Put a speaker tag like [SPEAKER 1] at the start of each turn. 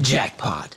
[SPEAKER 1] Jackpot.